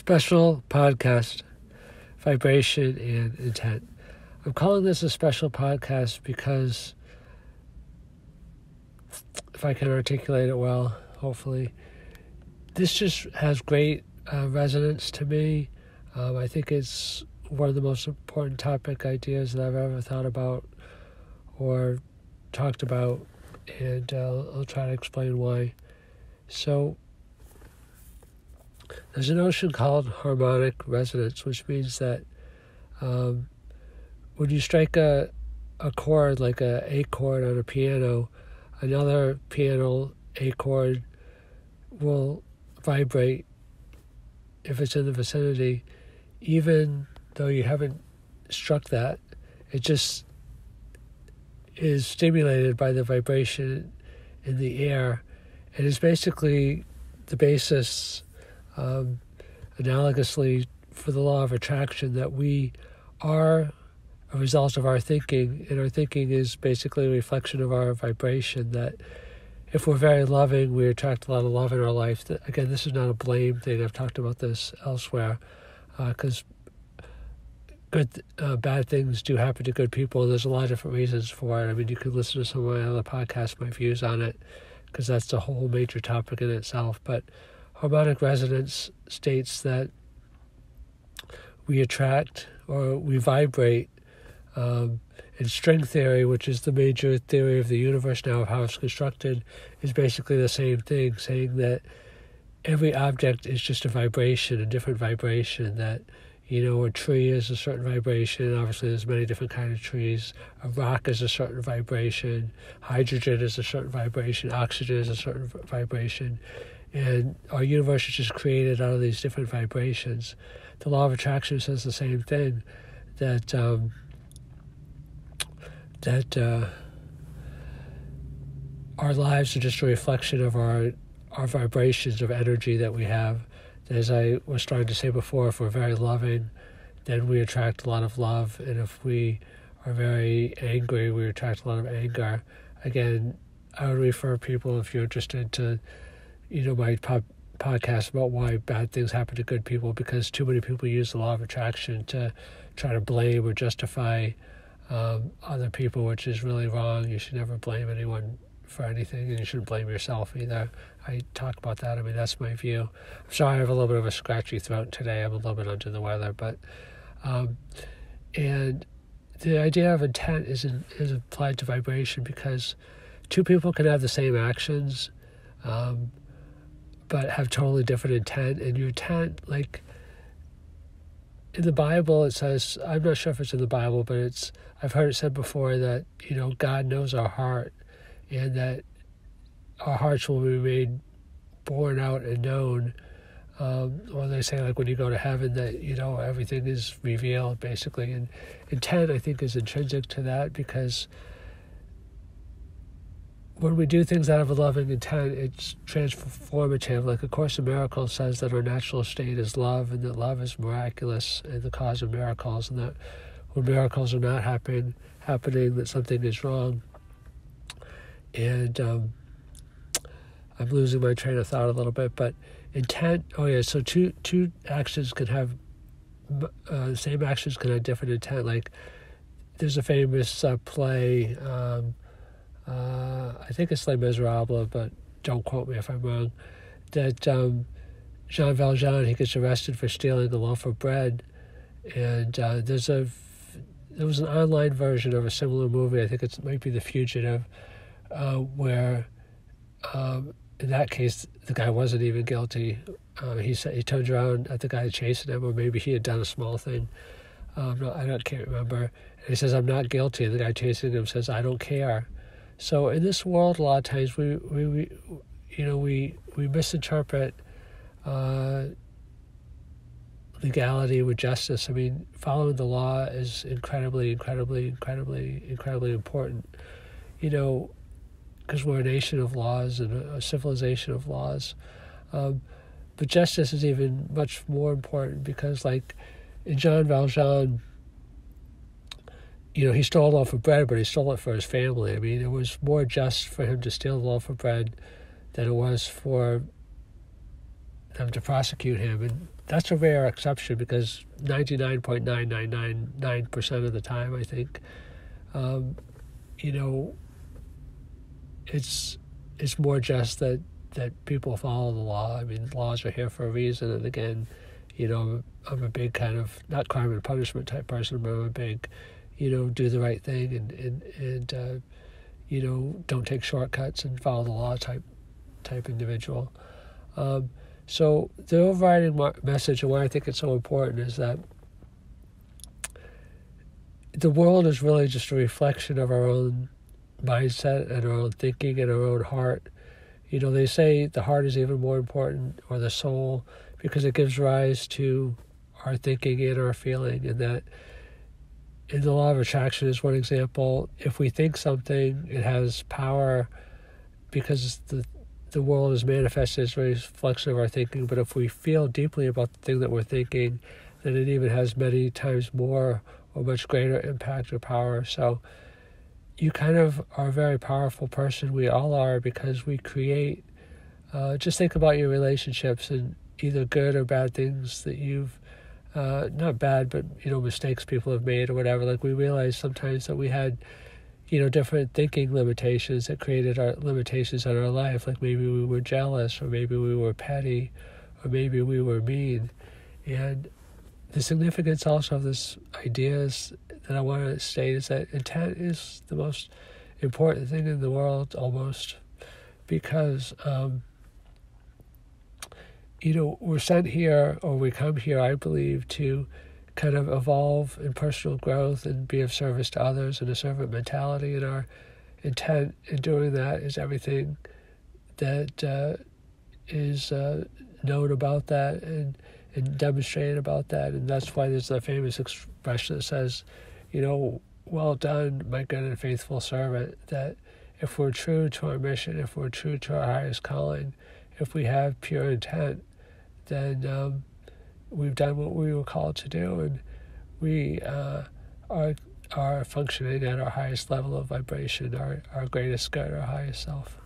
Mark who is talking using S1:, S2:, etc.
S1: special podcast, vibration and intent. I'm calling this a special podcast because if I can articulate it well, hopefully, this just has great uh, resonance to me. Um, I think it's one of the most important topic ideas that I've ever thought about or talked about, and uh, I'll try to explain why. So, there's a notion called harmonic resonance, which means that um, when you strike a a chord like a A chord on a piano, another piano A chord will vibrate if it's in the vicinity, even though you haven't struck that. It just is stimulated by the vibration in the air. It is basically the basis um, analogously for the law of attraction that we are a result of our thinking, and our thinking is basically a reflection of our vibration. That if we're very loving, we attract a lot of love in our life. That, again, this is not a blame thing. I've talked about this elsewhere, because uh, good, uh, bad things do happen to good people. There's a lot of different reasons for it. I mean, you could listen to some of my other podcasts, my views on it, because that's a whole major topic in itself. But harmonic resonance states that we attract or we vibrate. Um, and string theory, which is the major theory of the universe now of how it's constructed, is basically the same thing, saying that every object is just a vibration, a different vibration. That you know, a tree is a certain vibration. Obviously, there's many different kinds of trees. A rock is a certain vibration. Hydrogen is a certain vibration. Oxygen is a certain vibration. And our universe is just created out of these different vibrations. The law of attraction says the same thing that um, that uh, our lives are just a reflection of our our vibrations of energy that we have. As I was trying to say before, if we're very loving, then we attract a lot of love, and if we are very angry, we attract a lot of anger. Again, I would refer people if you're interested to you know, my po- podcast about why bad things happen to good people because too many people use the law of attraction to try to blame or justify um, other people, which is really wrong. You should never blame anyone for anything, and you shouldn't blame yourself either. I talk about that. I mean, that's my view. I'm sorry I have a little bit of a scratchy throat today. I'm a little bit under the weather, but um, and the idea of intent is in, is applied to vibration because two people can have the same actions. Um, but have totally different intent. And your intent, like in the Bible, it says, I'm not sure if it's in the Bible, but it's, I've heard it said before that, you know, God knows our heart and that our hearts will be made born out and known. Um, or they say, like, when you go to heaven, that, you know, everything is revealed, basically. And intent, I think, is intrinsic to that because when we do things out of a loving intent, it's transformative. Like A Course in Miracles says that our natural state is love and that love is miraculous and the cause of miracles, and that when miracles are not happening, happening that something is wrong. And um, I'm losing my train of thought a little bit, but intent. Oh yeah, so two two actions can have uh, the same actions can have different intent. Like there's a famous uh, play. Um, uh, I think it's Les Miserables, but don't quote me if I'm wrong, that um, Jean Valjean, he gets arrested for stealing a loaf of bread. And uh, there's a, there was an online version of a similar movie, I think it might be The Fugitive, uh, where um, in that case, the guy wasn't even guilty. Uh, he said he turned around at the guy chasing him, or maybe he had done a small thing. Um, no, I don't, can't remember. And he says, "I'm not guilty." And the guy chasing him says, "I don't care." So in this world, a lot of times we, we, we you know, we we misinterpret uh, legality with justice. I mean, following the law is incredibly, incredibly, incredibly, incredibly important. You know, because we're a nation of laws and a, civilization of laws. Um, but justice is even much more important because, like in Jean Valjean, you know, he stole a loaf of bread, but he stole it for his family. I mean, it was more just for him to steal loaf of bread than it was for them to prosecute him, and that's a rare exception because ninety nine point nine nine nine nine percent of the time, I think, um, you know, it's it's more just that that people follow the law. I mean, laws are here for a reason, and again, you know, I'm a big kind of not crime and punishment type person, but I'm a big, you know, do the right thing and and and uh, you know, don't take shortcuts and follow the law type type individual. Um, so the overriding message and why I think it's so important is that the world is really just a reflection of our own mindset and our own thinking and our own heart. You know, they say the heart is even more important, or the soul, because it gives rise to our thinking and our feeling, and that in the law of attraction is one example. If we think something, it has power because the the world is manifested as a reflection of our thinking. But if we feel deeply about the thing that we're thinking, then it even has many times more or much greater impact or power. So you kind of are a very powerful person. We all are because we create. Uh, just think about your relationships and either good or bad things that you've uh, not bad, but you know mistakes people have made or whatever. Like we realize sometimes that we had you know different thinking limitations that created our limitations in our life. Like maybe we were jealous, or maybe we were petty, or maybe we were mean, and the significance also of this idea is that I want to state is that intent is the most important thing in the world almost because um, you know we're sent here or we come here I believe to kind of evolve in personal growth and be of service to others and a servant mentality and our intent in doing that is everything that uh, is uh, known about that and and demonstrated about that. And that's why there's a famous expression that says, you know, well done, my good and faithful servant. That if we're true to our mission, if we're true to our highest calling, if we have pure intent, then um, we've done what we were called to do, and we uh, are are functioning at our highest level of vibration, our our greatest good, our highest self.